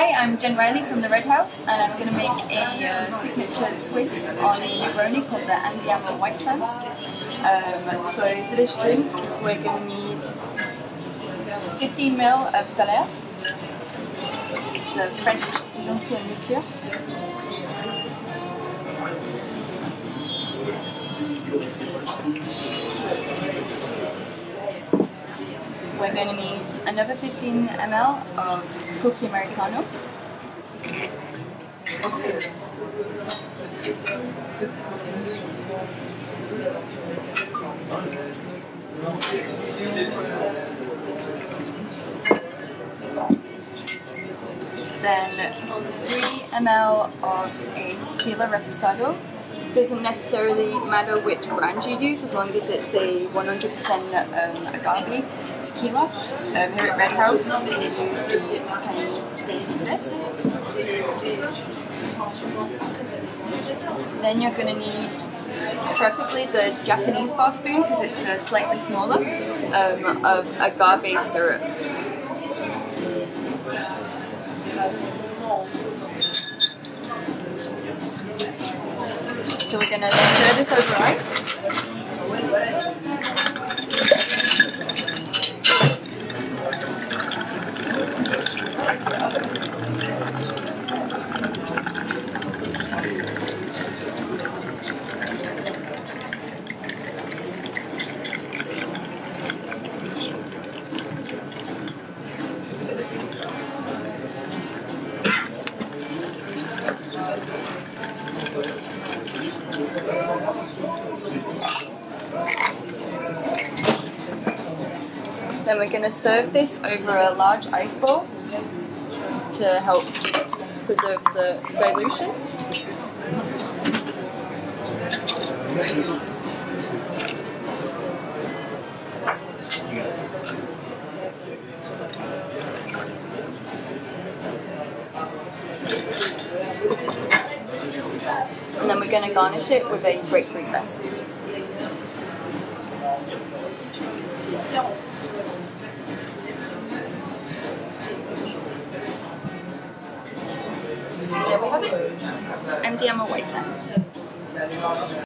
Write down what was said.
Hi, I'm Jen Riley from the Red House and I'm going to make a uh, signature twist on a Negroni called the Andiamo White Sands. Um, so for this drink we're going to need 15 ml of Salers. A French gentian liqueur. We're going to need another 15 ml of Cocchi Americano. Then 3 ml of a tequila reposado doesn't necessarily matter which brand you use as long as it's a 100% um, agave tequila. Um, here at Red House, we use the Cañitas. Then you're going to need preferably the Japanese bar spoon because it's uh, slightly smaller um, of agave syrup. So we're gonna stir this over ice. Then we're going to serve this over a large ice bowl to help preserve the dilution. We're going to garnish it with a grapefruit zest. There we have it. Andiamo White Sands.